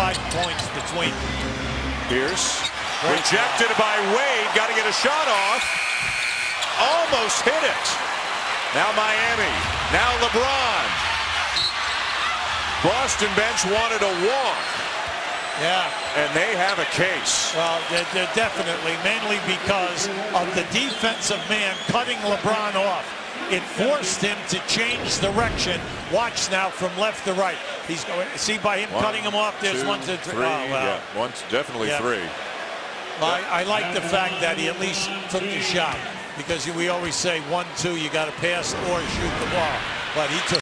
five points between. Pierce rejected by Wade. Got to get a shot off. Almost hit it. Now Miami. Now LeBron. Boston bench wanted a walk. Yeah. And they have a case. Well, they're, they're definitely, mainly because of the defensive man cutting LeBron off. It forced him to change direction. Watch now from left to right. He's going. See by him One, cutting him off. There's two, one, two, three. Oh, well. Yeah, one's definitely Yeah. three. I, I like the fact that he at least took the shot because we always say one, two, you got to pass or shoot the ball. But he took.